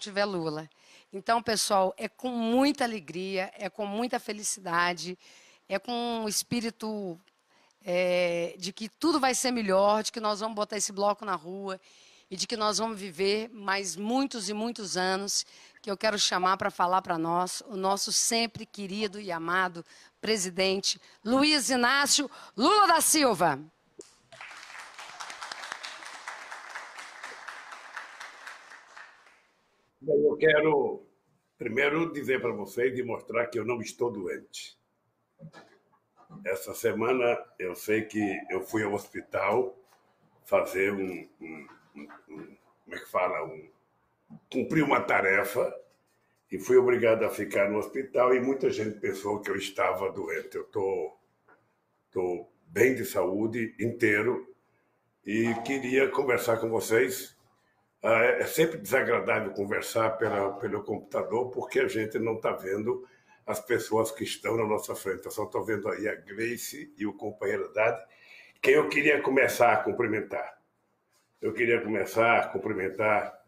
tiver Lula. Então, pessoal, é com muita alegria, é com muita felicidade, é com um espírito é, de que tudo vai ser melhor, de que nós vamos botar esse bloco na rua e de que nós vamos viver mais muitos e muitos anos, que eu quero chamar para falar para nós o nosso sempre querido e amado presidente Luiz Inácio Lula da Silva. Eu quero primeiro dizer para vocês e mostrar que eu não estou doente. Essa semana eu sei que eu fui ao hospital fazer um, um, um, como é que fala, um, cumprir uma tarefa e fui obrigado a ficar no hospital e muita gente pensou que eu estava doente. Eu tô, tô bem de saúde, inteiro, e queria conversar com vocês é, é sempre desagradável conversar pela, pelo computador porque a gente não está vendo as pessoas que estão na nossa frente. Eu só estou vendo aí a Grace e o companheiro Dade, quem eu queria começar a cumprimentar. Eu queria começar a cumprimentar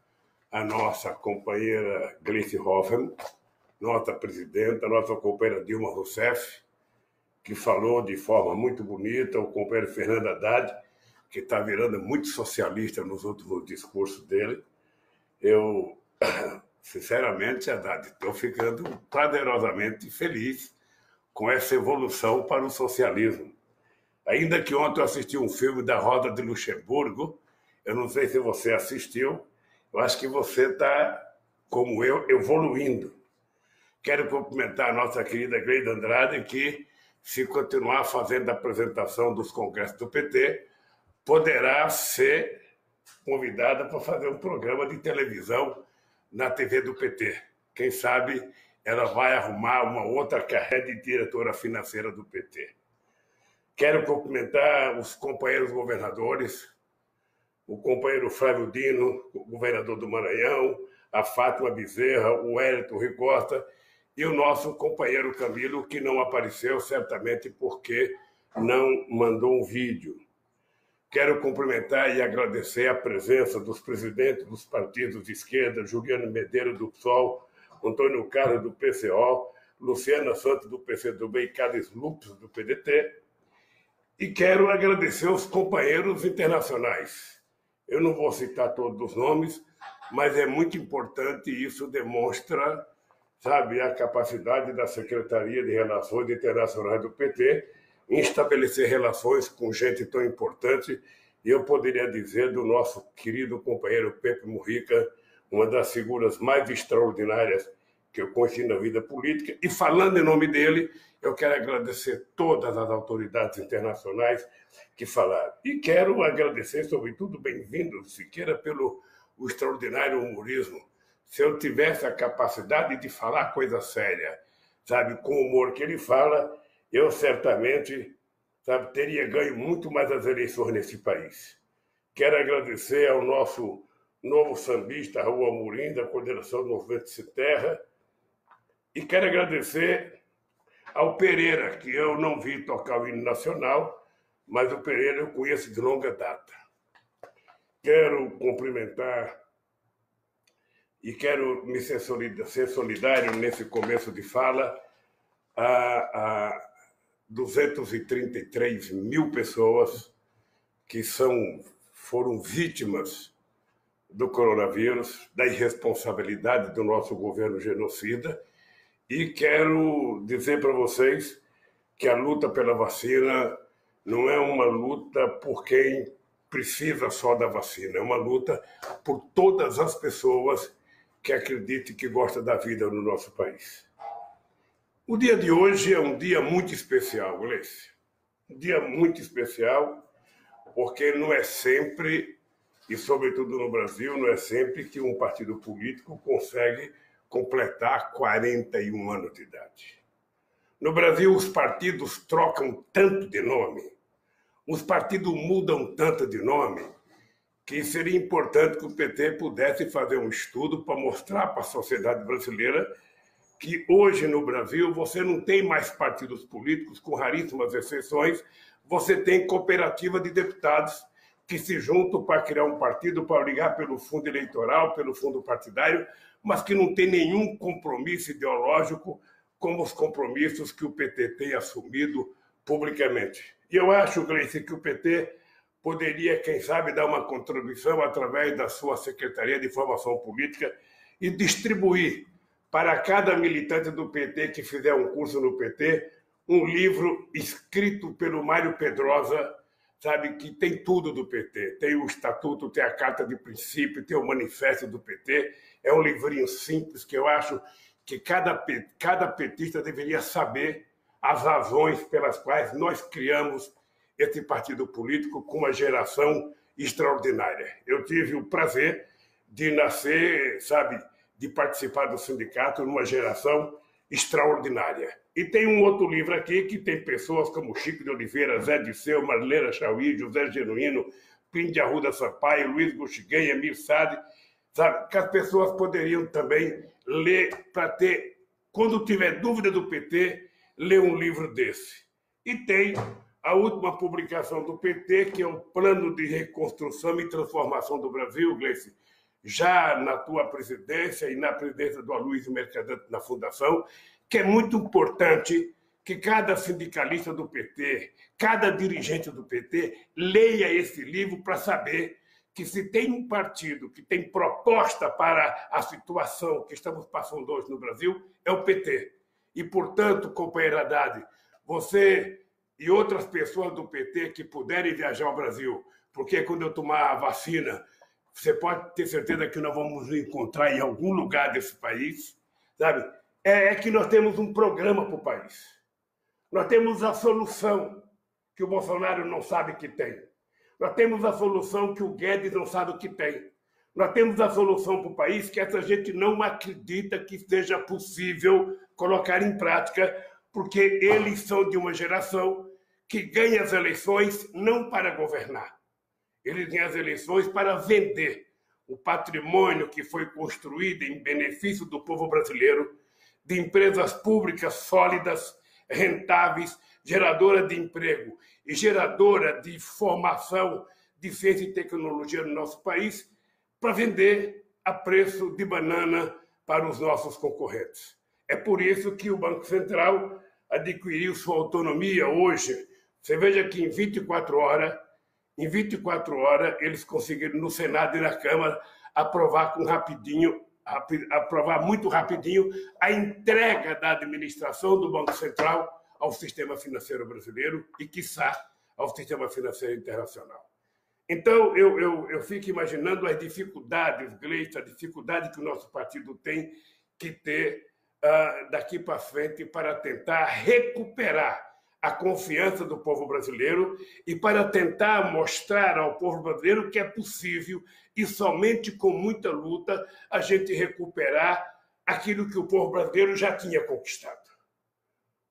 a nossa companheira Grace Hoffman, nossa presidenta, nossa companheira Dilma Rousseff, que falou de forma muito bonita, o companheiro Fernando Haddad, que está virando muito socialista nos últimos discursos dele. Eu, sinceramente, Haddad, estou ficando praderosamente feliz com essa evolução para o socialismo. Ainda que ontem eu assisti um filme da Roda de Luxemburgo, eu não sei se você assistiu, eu acho que você está, como eu, evoluindo. Quero cumprimentar a nossa querida Gleida Andrade, que, se continuar fazendo a apresentação dos congressos do PT, poderá ser convidada para fazer um programa de televisão na TV do PT. Quem sabe ela vai arrumar uma outra carreira de diretora financeira do PT. Quero cumprimentar os companheiros governadores, o companheiro Flávio Dino, governador do Maranhão, a Fátima Bezerra, o Hélito Ricosta e o nosso companheiro Camilo, que não apareceu, certamente porque não mandou um vídeo. Quero cumprimentar e agradecer a presença dos presidentes dos partidos de esquerda, Juliano Medeiro do PSOL, Antônio Carlos do PCO, Luciana Santos do PCdoB e Carlos Lupes do PDT. E quero agradecer os companheiros internacionais. Eu não vou citar todos os nomes, mas é muito importante e isso demonstra, sabe, a capacidade da Secretaria de Relações Internacionais do PT em estabelecer relações com gente tão importante. E eu poderia dizer do nosso querido companheiro Pepe Murrica, uma das figuras mais extraordinárias que eu conheci na vida política. E falando em nome dele, eu quero agradecer todas as autoridades internacionais que falaram. E quero agradecer, sobretudo, bem-vindo, Siqueira, pelo extraordinário humorismo. Se eu tivesse a capacidade de falar coisa séria, sabe, com o humor que ele fala, eu certamente sabe, teria ganho muito mais as eleições nesse país. Quero agradecer ao nosso novo sambista, Raul Amorim, da Coordenação do Movimento Se Terra, e quero agradecer ao Pereira, que eu não vi tocar o hino nacional, mas o Pereira eu conheço de longa data. Quero cumprimentar e quero me ser solidário nesse começo de fala a, a 233 mil pessoas que são, foram vítimas do coronavírus, da irresponsabilidade do nosso governo genocida. E quero dizer para vocês que a luta pela vacina não é uma luta por quem precisa só da vacina, é uma luta por todas as pessoas que acreditem que gostam da vida no nosso país. O dia de hoje é um dia muito especial, Gleice. Um dia muito especial, porque não é sempre, e sobretudo no Brasil, não é sempre que um partido político consegue completar 41 anos de idade. No Brasil, os partidos trocam tanto de nome, os partidos mudam tanto de nome, que seria importante que o PT pudesse fazer um estudo para mostrar para a sociedade brasileira que hoje no Brasil você não tem mais partidos políticos, com raríssimas exceções, você tem cooperativa de deputados que se juntam para criar um partido, para brigar pelo fundo eleitoral, pelo fundo partidário, mas que não tem nenhum compromisso ideológico como os compromissos que o PT tem assumido publicamente. E eu acho, Gleice, que o PT poderia, quem sabe, dar uma contribuição através da sua Secretaria de Formação Política e distribuir para cada militante do PT que fizer um curso no PT um livro escrito pelo Mário Pedrosa, sabe, que tem tudo do PT. Tem o estatuto, tem a carta de princípio, tem o manifesto do PT. É um livrinho simples que eu acho que cada, cada petista deveria saber as razões pelas quais nós criamos esse partido político com uma geração extraordinária. Eu tive o prazer de nascer, sabe, de participar do sindicato numa geração extraordinária. E tem um outro livro aqui que tem pessoas como Chico de Oliveira, Zé Disseu, Marlena Chauí, José Genuíno, Pim de Arruda Sampaio, Luiz Buxiguem, Emir Sade, sabe, que as pessoas poderiam também ler para ter, quando tiver dúvida do PT, ler um livro desse. E tem a última publicação do PT, que é o Plano de Reconstrução e Transformação do Brasil, Gleice, já na tua presidência e na presidência do Aloysio Mercadante na Fundação, que é muito importante que cada sindicalista do PT, cada dirigente do PT, leia esse livro para saber que se tem um partido que tem proposta para a situação que estamos passando hoje no Brasil, é o PT. E, portanto, companheira Haddad, você e outras pessoas do PT que puderem viajar ao Brasil, porque quando eu tomar a vacina, você pode ter certeza que nós vamos nos encontrar em algum lugar desse país, sabe? É, é que nós temos um programa para o país. Nós temos a solução que o Bolsonaro não sabe que tem. Nós temos a solução que o Guedes não sabe que tem. Nós temos a solução para o país que essa gente não acredita que seja possível colocar em prática, porque eles são de uma geração que ganha as eleições não para governar, eles ganham as eleições para vender o patrimônio que foi construído em benefício do povo brasileiro, de empresas públicas sólidas, rentáveis, geradora de emprego e geradora de formação de ciência e tecnologia no nosso país, para vender a preço de banana para os nossos concorrentes. É por isso que o Banco Central adquiriu sua autonomia hoje. Você veja que em 24 horas, em 24 horas, eles conseguiram no Senado e na Câmara aprovar com rapidinho, aprovar muito rapidinho a entrega da administração do Banco Central ao sistema financeiro brasileiro e, quiçá, ao sistema financeiro internacional. Então, eu, eu, eu fico imaginando as dificuldades, Gleice, a dificuldade que o nosso partido tem que ter uh, daqui para frente para tentar recuperar a confiança do povo brasileiro e para tentar mostrar ao povo brasileiro que é possível e somente com muita luta a gente recuperar aquilo que o povo brasileiro já tinha conquistado.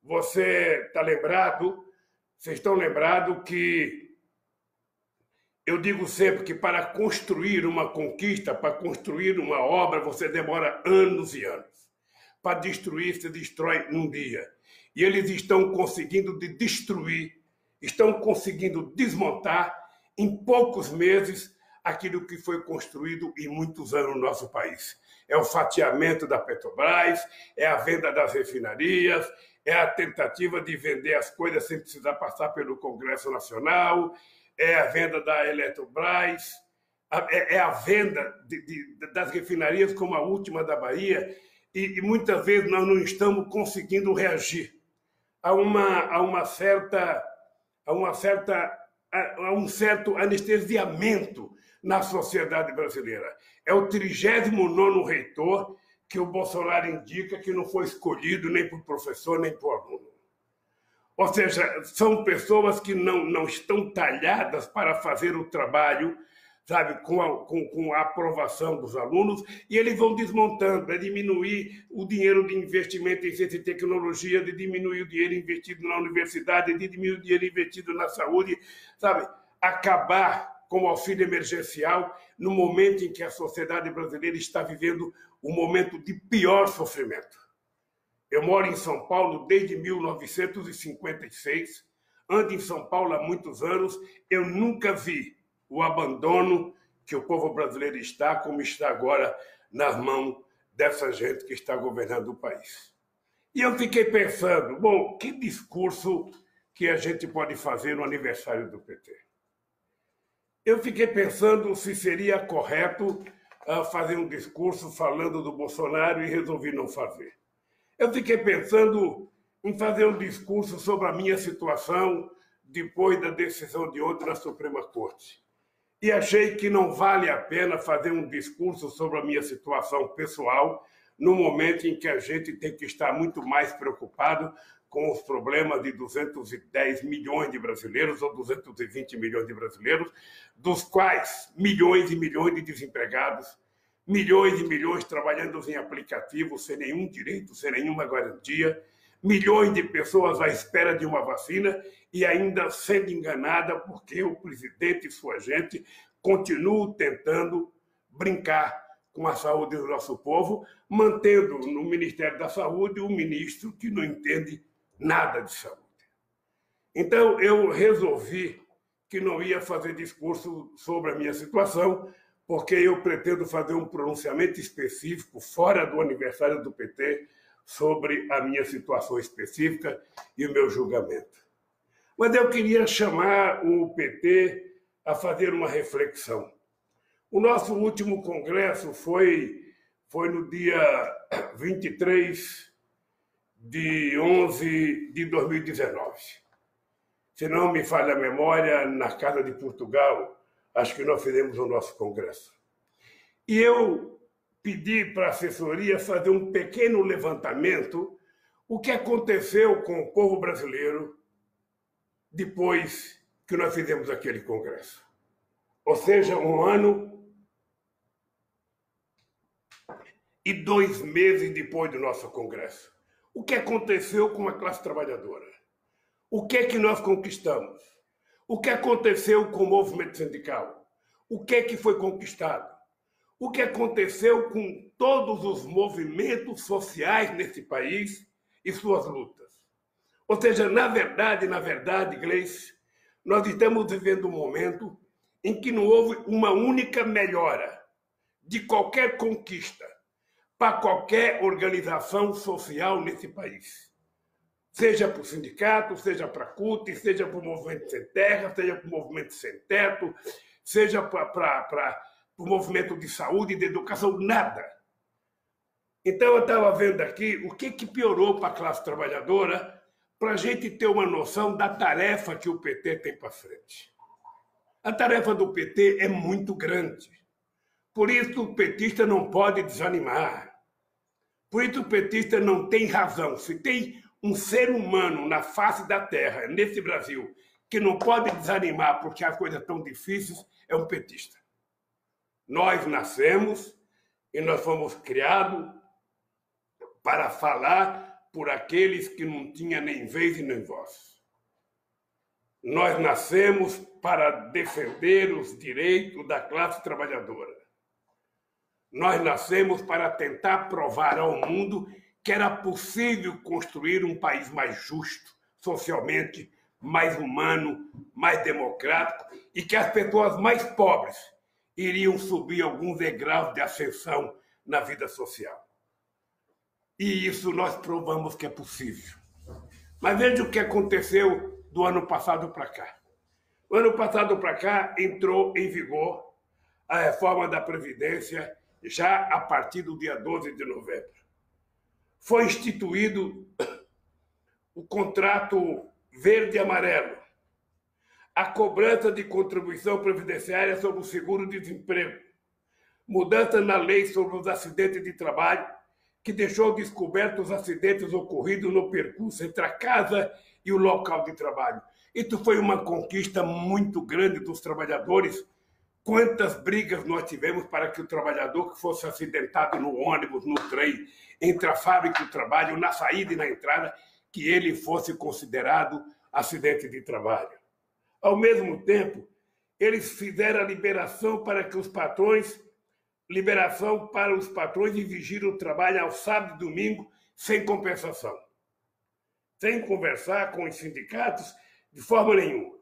Você está lembrado, vocês estão lembrados que eu digo sempre que para construir uma conquista, para construir uma obra, você demora anos e anos. Para destruir, se destrói num dia. E eles estão conseguindo de destruir, estão conseguindo desmontar em poucos meses aquilo que foi construído em muitos anos no nosso país. É o fatiamento da Petrobras, é a venda das refinarias, é a tentativa de vender as coisas sem precisar passar pelo Congresso Nacional, é a venda da Eletrobras, é, é a venda de, de, das refinarias como a última da Bahia, e, e, muitas vezes nós não estamos conseguindo reagir a uma, a uma certa a uma certa a um certo anestesiamento na sociedade brasileira. É o 39 reitor que o Bolsonaro indica que não foi escolhido nem por professor nem por aluno. Ou seja, são pessoas que não, não estão talhadas para fazer o trabalho, sabe, com a, com, com a aprovação dos alunos, e eles vão desmontando, é diminuir o dinheiro de investimento em ciência e tecnologia, de diminuir o dinheiro investido na universidade, de diminuir o dinheiro investido na saúde, sabe, acabar com o auxílio emergencial no momento em que a sociedade brasileira está vivendo um momento de pior sofrimento. Eu moro em São Paulo desde 1956, ando em São Paulo há muitos anos. Eu nunca vi o abandono que o povo brasileiro está, como está agora, nas mãos dessa gente que está governando o país. E eu fiquei pensando, bom, que discurso que a gente pode fazer no aniversário do PT? Eu fiquei pensando se seria correto uh, fazer um discurso falando do Bolsonaro e resolvi não fazer. Eu fiquei pensando em fazer um discurso sobre a minha situação depois da decisão de ontem na Suprema Corte. E achei que não vale a pena fazer um discurso sobre a minha situação pessoal, no momento em que a gente tem que estar muito mais preocupado com os problemas de 210 milhões de brasileiros ou 220 milhões de brasileiros, dos quais milhões e milhões de desempregados, milhões e milhões trabalhando em aplicativos sem nenhum direito, sem nenhuma garantia, milhões de pessoas à espera de uma vacina e ainda sendo enganada porque o presidente e sua gente continuam tentando brincar com a saúde do nosso povo, mantendo no Ministério da Saúde um ministro que não entende nada de saúde. Então, eu resolvi que não ia fazer discurso sobre a minha situação, porque eu pretendo fazer um pronunciamento específico, fora do aniversário do PT, sobre a minha situação específica e o meu julgamento. Mas eu queria chamar o PT a fazer uma reflexão. O nosso último congresso foi, foi no dia 23 de 11 de 2019. Se não me falha a memória, na Casa de Portugal, acho que nós fizemos o nosso congresso. E eu pedi para a assessoria fazer um pequeno levantamento o que aconteceu com o povo brasileiro depois que nós fizemos aquele congresso. Ou seja, um ano e dois meses depois do nosso Congresso. O que aconteceu com a classe trabalhadora? O que é que nós conquistamos? O que aconteceu com o movimento sindical? O que é que foi conquistado? O que aconteceu com todos os movimentos sociais nesse país e suas lutas? Ou seja, na verdade, na verdade, Gleice, nós estamos vivendo um momento em que não houve uma única melhora de qualquer conquista para qualquer organização social nesse país. Seja para o sindicato, seja para a CUT, seja para o movimento sem terra, seja para o movimento sem teto, seja para, para, o movimento de saúde de educação, nada. Então eu estava vendo aqui o que, que piorou para a classe trabalhadora para a gente ter uma noção da tarefa que o PT tem para frente. A tarefa do PT é muito grande. Por isso, o petista não pode desanimar. Por isso, o petista não tem razão. Se tem um ser humano na face da terra, nesse Brasil, que não pode desanimar porque as coisas estão difíceis, é um petista. Nós nascemos e nós fomos criados para falar por aqueles que não tinham nem vez e nem voz. Nós nascemos para defender os direitos da classe trabalhadora. Nós nascemos para tentar provar ao mundo que era possível construir um país mais justo, socialmente mais humano, mais democrático e que as pessoas mais pobres iriam subir alguns degraus de ascensão na vida social. E isso nós provamos que é possível. Mas veja o que aconteceu do ano passado para cá. O ano passado para cá entrou em vigor a reforma da Previdência já a partir do dia 12 de novembro. Foi instituído o contrato verde-amarelo, a cobrança de contribuição previdenciária sobre o seguro-desemprego, mudança na lei sobre os acidentes de trabalho, que deixou descobertos os acidentes ocorridos no percurso entre a casa e o local de trabalho. Isso foi uma conquista muito grande dos trabalhadores Quantas brigas nós tivemos para que o trabalhador que fosse acidentado no ônibus, no trem, entre a fábrica e o trabalho, na saída e na entrada, que ele fosse considerado acidente de trabalho. Ao mesmo tempo, eles fizeram a liberação para que os patrões, liberação para os patrões exigir o trabalho ao sábado e domingo sem compensação, sem conversar com os sindicatos de forma nenhuma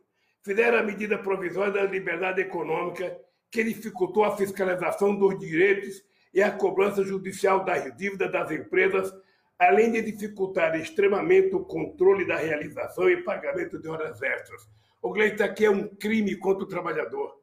fizeram a medida provisória da liberdade econômica que dificultou a fiscalização dos direitos e a cobrança judicial das dívidas das empresas, além de dificultar extremamente o controle da realização e pagamento de horas extras. O Gleito aqui é um crime contra o trabalhador,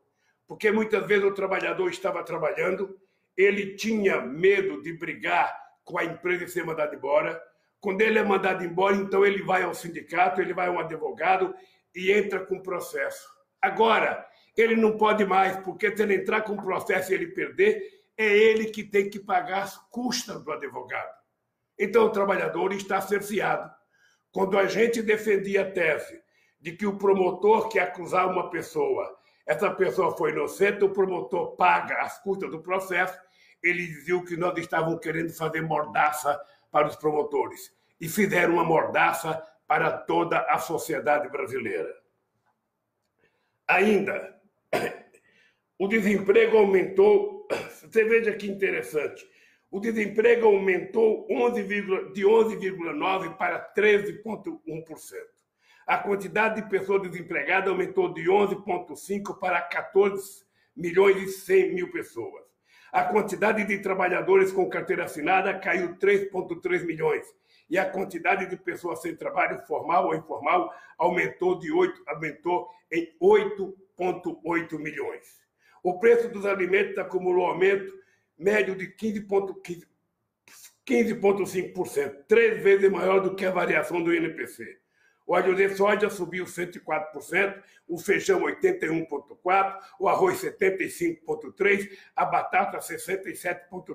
porque muitas vezes o trabalhador estava trabalhando, ele tinha medo de brigar com a empresa e ser mandado embora. Quando ele é mandado embora, então ele vai ao sindicato, ele vai a um advogado e entra com processo. Agora, ele não pode mais, porque se ele entrar com processo e ele perder, é ele que tem que pagar as custas do advogado. Então, o trabalhador está cerceado. Quando a gente defendia a tese de que o promotor que acusar uma pessoa, essa pessoa foi inocente, o promotor paga as custas do processo, ele dizia que nós estávamos querendo fazer mordaça para os promotores. E fizeram uma mordaça para toda a sociedade brasileira. Ainda, o desemprego aumentou você veja que interessante. O desemprego aumentou 11, de 11,9% para 13,1%. A quantidade de pessoas desempregadas aumentou de 11,5% para 14 milhões e 100 mil pessoas. A quantidade de trabalhadores com carteira assinada caiu 3,3 milhões. E a quantidade de pessoas sem trabalho formal ou informal aumentou, de 8, aumentou em 8,8 milhões. O preço dos alimentos acumulou aumento médio de 15,5%, 15 três vezes maior do que a variação do INPC. O óleo de soja subiu 104%, o feijão 81,4%, o arroz 75,3%, a batata 67,3%.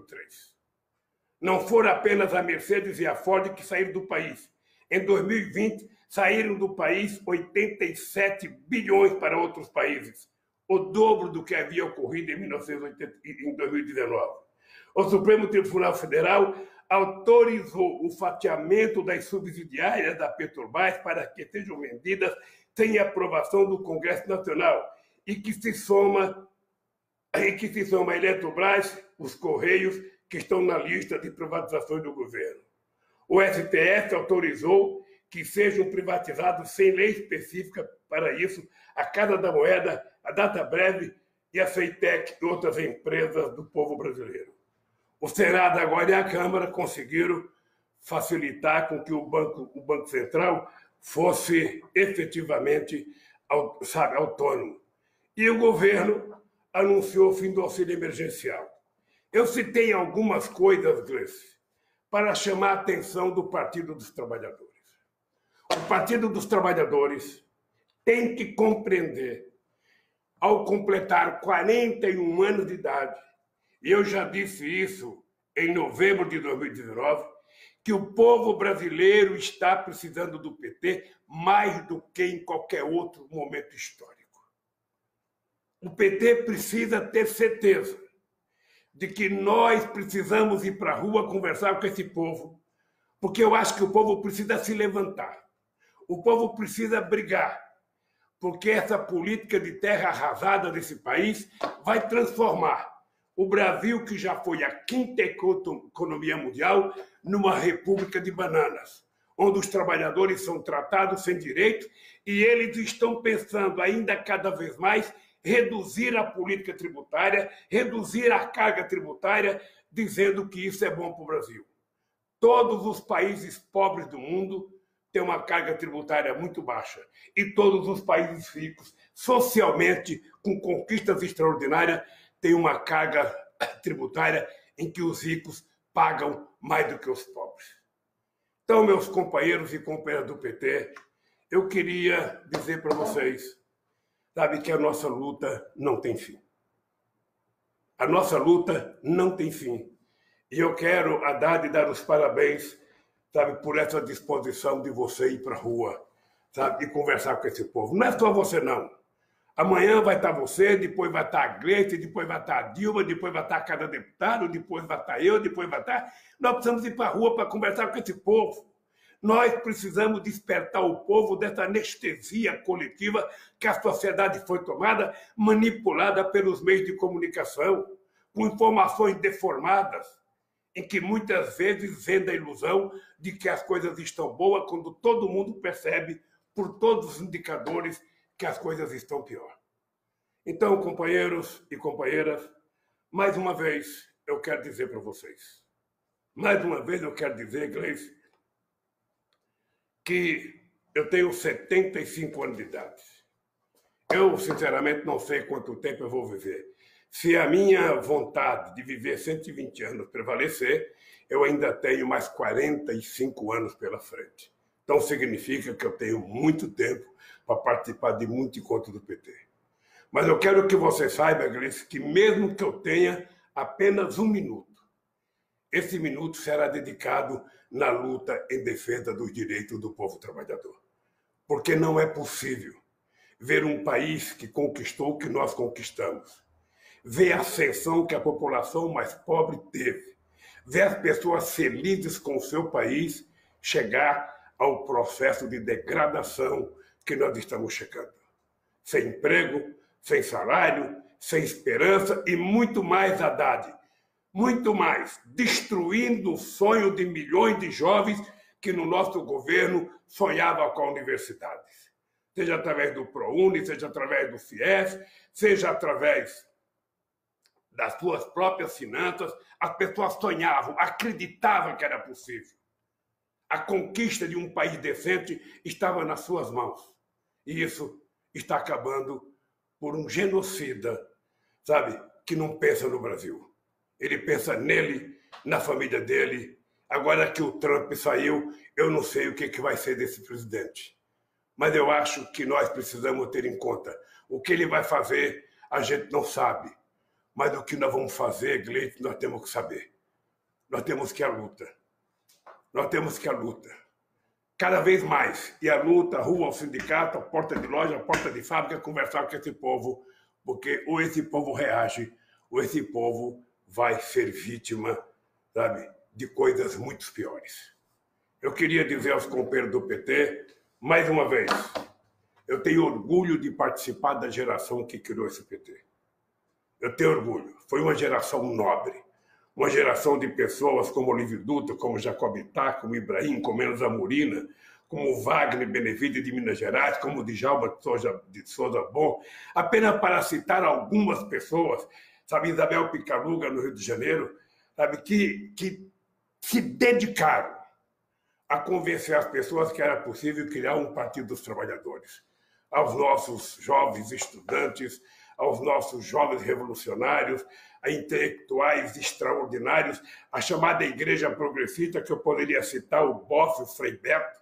Não foram apenas a Mercedes e a Ford que saíram do país. Em 2020, saíram do país 87 bilhões para outros países o dobro do que havia ocorrido em, 1980, em 2019. O Supremo Tribunal Federal autorizou o fatiamento das subsidiárias da Petrobras para que sejam vendidas sem aprovação do Congresso Nacional e que se soma e que se soma a Eletrobras, os Correios, que estão na lista de privatizações do governo. O STF autorizou que sejam privatizados sem lei específica para isso a Casa da Moeda a Data Breve e a Feitec e outras empresas do povo brasileiro. O Senado agora e a Câmara conseguiram facilitar com que o Banco, o banco Central fosse efetivamente sabe, autônomo. E o governo anunciou o fim do auxílio emergencial. Eu citei algumas coisas, Gleice, para chamar a atenção do Partido dos Trabalhadores. O Partido dos Trabalhadores tem que compreender ao completar 41 anos de idade, eu já disse isso em novembro de 2019, que o povo brasileiro está precisando do PT mais do que em qualquer outro momento histórico. O PT precisa ter certeza de que nós precisamos ir para a rua conversar com esse povo, porque eu acho que o povo precisa se levantar. O povo precisa brigar porque essa política de terra arrasada desse país vai transformar o Brasil, que já foi a quinta economia mundial, numa república de bananas, onde os trabalhadores são tratados sem direito e eles estão pensando ainda cada vez mais reduzir a política tributária, reduzir a carga tributária, dizendo que isso é bom para o Brasil. Todos os países pobres do mundo tem uma carga tributária muito baixa. E todos os países ricos, socialmente, com conquistas extraordinárias, têm uma carga tributária em que os ricos pagam mais do que os pobres. Então, meus companheiros e companheiras do PT, eu queria dizer para vocês, sabe, que a nossa luta não tem fim. A nossa luta não tem fim. E eu quero, Haddad, dar os parabéns sabe, por essa disposição de você ir para a rua, sabe, e conversar com esse povo. Não é só você, não. Amanhã vai estar você, depois vai estar a Gleice, depois vai estar a Dilma, depois vai estar cada deputado, depois vai estar eu, depois vai estar. Nós precisamos ir para a rua para conversar com esse povo. Nós precisamos despertar o povo dessa anestesia coletiva que a sociedade foi tomada, manipulada pelos meios de comunicação, com informações deformadas em que muitas vezes vende a ilusão de que as coisas estão boas quando todo mundo percebe, por todos os indicadores, que as coisas estão pior. Então, companheiros e companheiras, mais uma vez, eu quero dizer para vocês. Mais uma vez eu quero dizer, Gleice, que eu tenho 75 anos de idade. Eu, sinceramente, não sei quanto tempo eu vou viver. Se a minha vontade de viver 120 anos prevalecer, eu ainda tenho mais 45 anos pela frente. Então significa que eu tenho muito tempo para participar de muito encontro do PT. Mas eu quero que você saiba, Gleice, que mesmo que eu tenha apenas um minuto, esse minuto será dedicado na luta em defesa dos direitos do povo trabalhador. Porque não é possível ver um país que conquistou o que nós conquistamos, ver a ascensão que a população mais pobre teve, ver as pessoas felizes com o seu país chegar ao processo de degradação que nós estamos chegando. Sem emprego, sem salário, sem esperança e muito mais, Haddad. Muito mais. Destruindo o sonho de milhões de jovens que no nosso governo sonhavam com universidades. Seja através do ProUni, seja através do FIES, seja através das suas próprias finanças, as pessoas sonhavam, acreditavam que era possível. A conquista de um país decente estava nas suas mãos. E isso está acabando por um genocida, sabe, que não pensa no Brasil. Ele pensa nele, na família dele. Agora que o Trump saiu, eu não sei o que, que vai ser desse presidente. Mas eu acho que nós precisamos ter em conta o que ele vai fazer, a gente não sabe. Mas o que nós vamos fazer, Gleito, nós temos que saber. Nós temos que à luta. Nós temos que à luta. Cada vez mais. E a luta, rua, ao sindicato, porta de loja, porta de fábrica, conversar com esse povo, porque ou esse povo reage, ou esse povo vai ser vítima, sabe, de coisas muito piores. Eu queria dizer aos companheiros do PT, mais uma vez, eu tenho orgulho de participar da geração que criou esse PT. Eu tenho orgulho. Foi uma geração nobre uma geração de pessoas como Olívio Dutra, como Jacob Itá, como Ibrahim, como Enos Amorina, como Wagner Benevides de Minas Gerais, como Djalma de Souza, de Souza Bom, apenas para citar algumas pessoas, sabe, Isabel Picaluga, no Rio de Janeiro, sabe, que, que se dedicaram a convencer as pessoas que era possível criar um Partido dos Trabalhadores. Aos nossos jovens estudantes, aos nossos jovens revolucionários, a intelectuais extraordinários, a chamada Igreja Progressista, que eu poderia citar o Boff, o Frei Beto,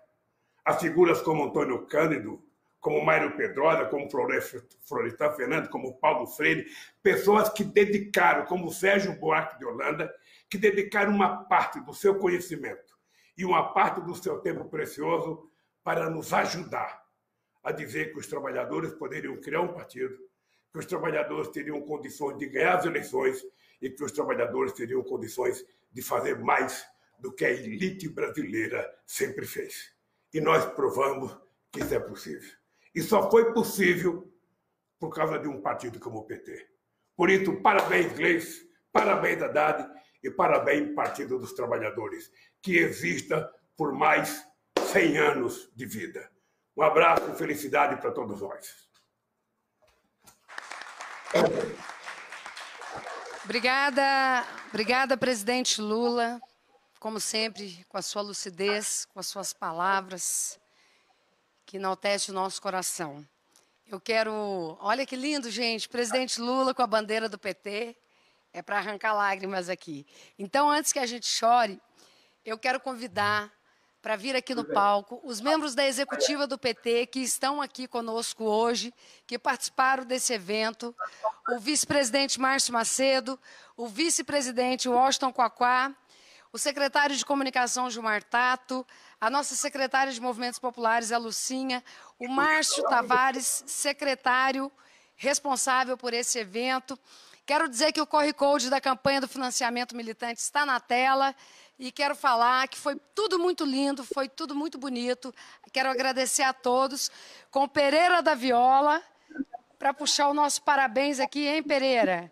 a figuras como Antônio Cândido, como Mário Pedrosa, como Florestan Fernandes, como Paulo Freire, pessoas que dedicaram, como Sérgio Buarque de Holanda, que dedicaram uma parte do seu conhecimento e uma parte do seu tempo precioso para nos ajudar a dizer que os trabalhadores poderiam criar um partido, que os trabalhadores teriam condições de ganhar as eleições e que os trabalhadores teriam condições de fazer mais do que a elite brasileira sempre fez. E nós provamos que isso é possível. E só foi possível por causa de um partido como o PT. Por isso, parabéns, Gleice, parabéns, Haddad, e parabéns, Partido dos Trabalhadores, que exista por mais 100 anos de vida. Um abraço e felicidade para todos nós. Obrigada, obrigada, presidente Lula, como sempre, com a sua lucidez, com as suas palavras, que enaltece o nosso coração. Eu quero. Olha que lindo, gente, presidente Lula com a bandeira do PT. É para arrancar lágrimas aqui. Então, antes que a gente chore, eu quero convidar para vir aqui no palco os membros da executiva do PT que estão aqui conosco hoje, que participaram desse evento, o vice-presidente Márcio Macedo, o vice-presidente Washington Quaquá, o secretário de comunicação Gilmar Tato, a nossa secretária de movimentos populares, a Lucinha, o Márcio Tavares, secretário responsável por esse evento. Quero dizer que o Corre Code da campanha do financiamento militante está na tela e quero falar que foi tudo muito lindo, foi tudo muito bonito. Quero agradecer a todos. Com Pereira da Viola, para puxar o nosso parabéns aqui, hein, Pereira?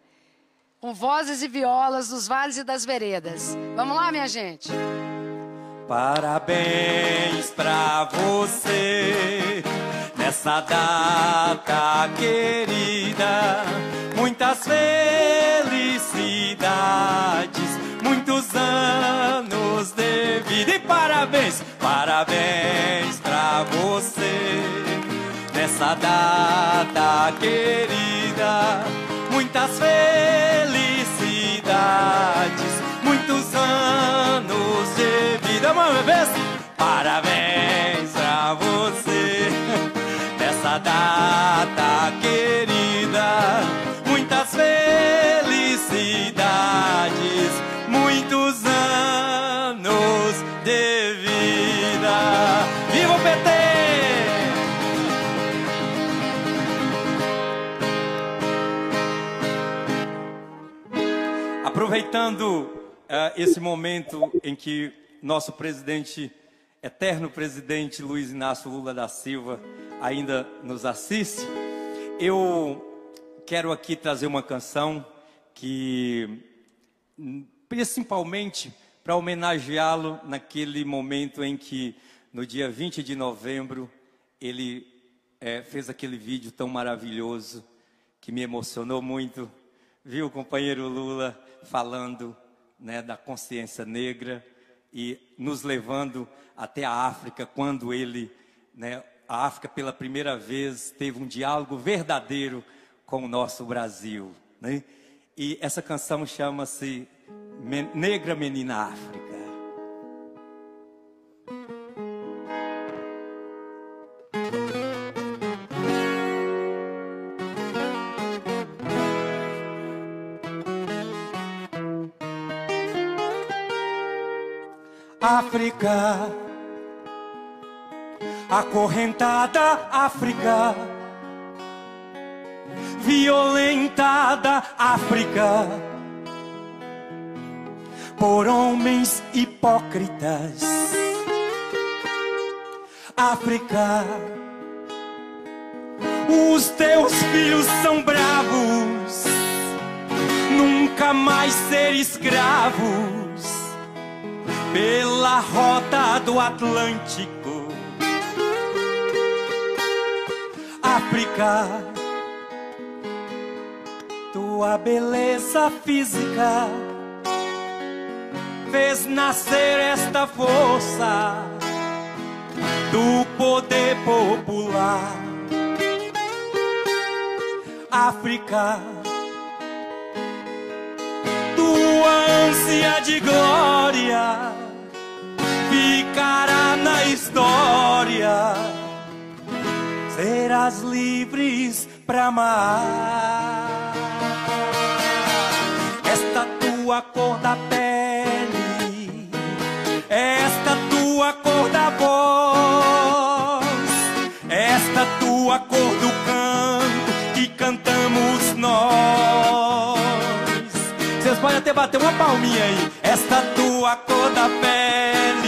Com vozes e violas dos vales e das veredas. Vamos lá, minha gente? Parabéns para você nessa data querida. Muitas felicidades, muitos anos parabéns, parabéns pra você nessa data querida. Muitas felicidades, muitos anos de vida. Parabéns pra você nessa data querida. Muitas felicidades, Aproveitando uh, esse momento em que nosso presidente, eterno presidente Luiz Inácio Lula da Silva, ainda nos assiste, eu quero aqui trazer uma canção que, principalmente, para homenageá-lo naquele momento em que, no dia 20 de novembro, ele é, fez aquele vídeo tão maravilhoso que me emocionou muito. Viu o companheiro Lula falando né, da consciência negra e nos levando até a África, quando ele, né, a África pela primeira vez teve um diálogo verdadeiro com o nosso Brasil. Né? E essa canção chama-se Negra Menina África. África, acorrentada África, violentada África, por homens hipócritas. África, os teus filhos são bravos, nunca mais ser escravos pela rota do Atlântico. África, tua beleza física fez nascer esta força do poder popular. África, tua ânsia de glória ficará na história. Serás livres para amar. Esta tua cor da pele, esta tua cor da voz, esta tua cor do canto que cantamos nós. Vocês podem até bater uma palminha aí. Esta tua cor da pele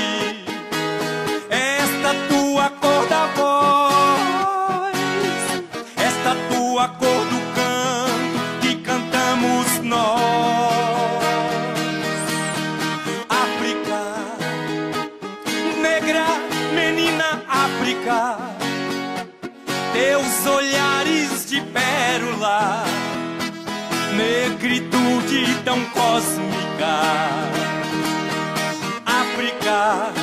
África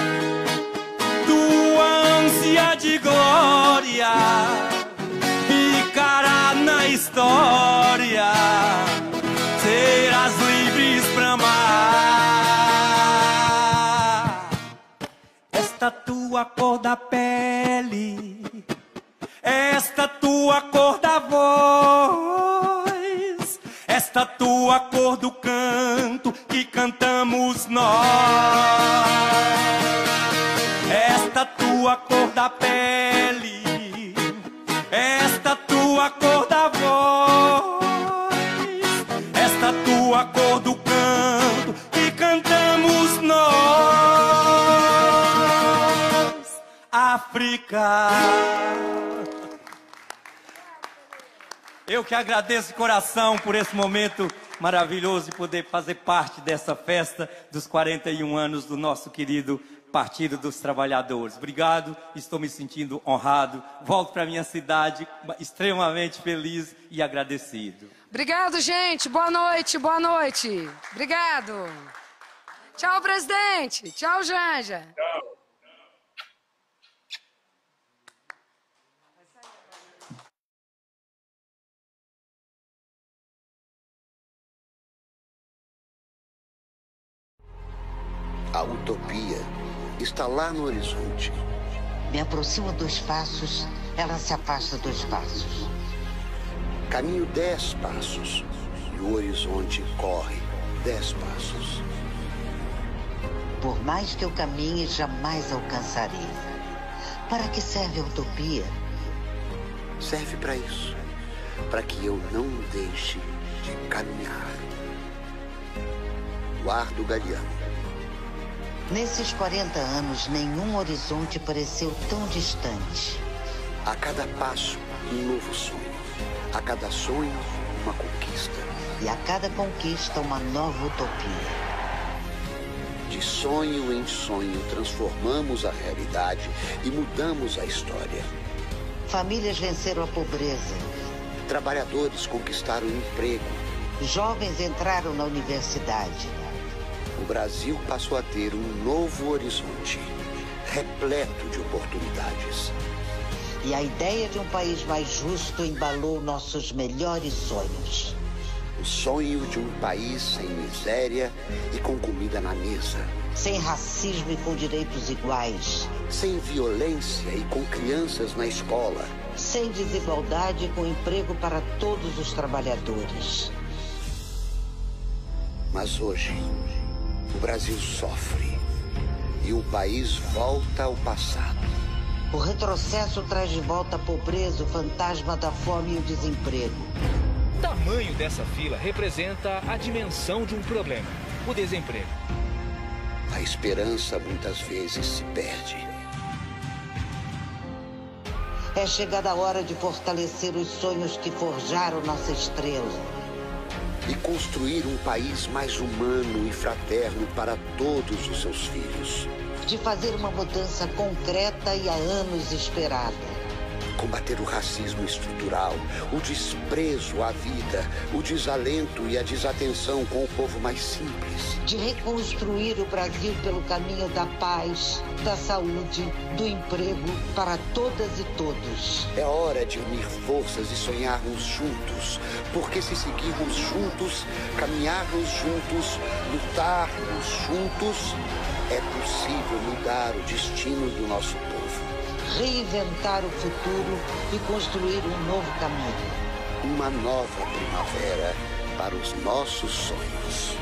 ânsia de glória ficará na história. Serás livres para amar. Esta tua cor da pele, esta tua cor da voz, esta tua cor do canto que cantamos nós. Esta tua cor da pele, esta tua cor da voz, esta tua cor do canto que cantamos nós, África. Eu que agradeço de coração por esse momento maravilhoso de poder fazer parte dessa festa dos 41 anos do nosso querido Partido dos Trabalhadores. Obrigado, estou me sentindo honrado. Volto para minha cidade extremamente feliz e agradecido. Obrigado, gente. Boa noite, boa noite. Obrigado. Tchau, presidente. Tchau, Janja. Tchau. A utopia está lá no horizonte. Me aproximo dois passos, ela se afasta dois passos. Caminho dez passos e o horizonte corre dez passos. Por mais que eu caminhe, jamais alcançarei. Para que serve a utopia? Serve para isso. Para que eu não deixe de caminhar. Guardo Galeano. Nesses 40 anos, nenhum horizonte pareceu tão distante. A cada passo, um novo sonho. A cada sonho, uma conquista. E a cada conquista, uma nova utopia. De sonho em sonho, transformamos a realidade e mudamos a história. Famílias venceram a pobreza. Trabalhadores conquistaram emprego. Jovens entraram na universidade o Brasil passou a ter um novo horizonte, repleto de oportunidades. E a ideia de um país mais justo embalou nossos melhores sonhos. O sonho de um país sem miséria e com comida na mesa. Sem racismo e com direitos iguais. Sem violência e com crianças na escola. Sem desigualdade e com emprego para todos os trabalhadores. Mas hoje, o Brasil sofre e o país volta ao passado. O retrocesso traz de volta a pobreza, o fantasma da fome e o desemprego. O tamanho dessa fila representa a dimensão de um problema: o desemprego. A esperança muitas vezes se perde. É chegada a hora de fortalecer os sonhos que forjaram nossa estrela e construir um país mais humano e fraterno para todos os seus filhos. De fazer uma mudança concreta e há anos esperada combater o racismo estrutural, o desprezo à vida, o desalento e a desatenção com o povo mais simples. De reconstruir o Brasil pelo caminho da paz, da saúde, do emprego para todas e todos. É hora de unir forças e sonharmos juntos, porque se seguirmos juntos, caminharmos juntos, lutarmos juntos, é possível mudar o destino do nosso povo reinventar o futuro e construir um novo caminho. Uma nova primavera para os nossos sonhos.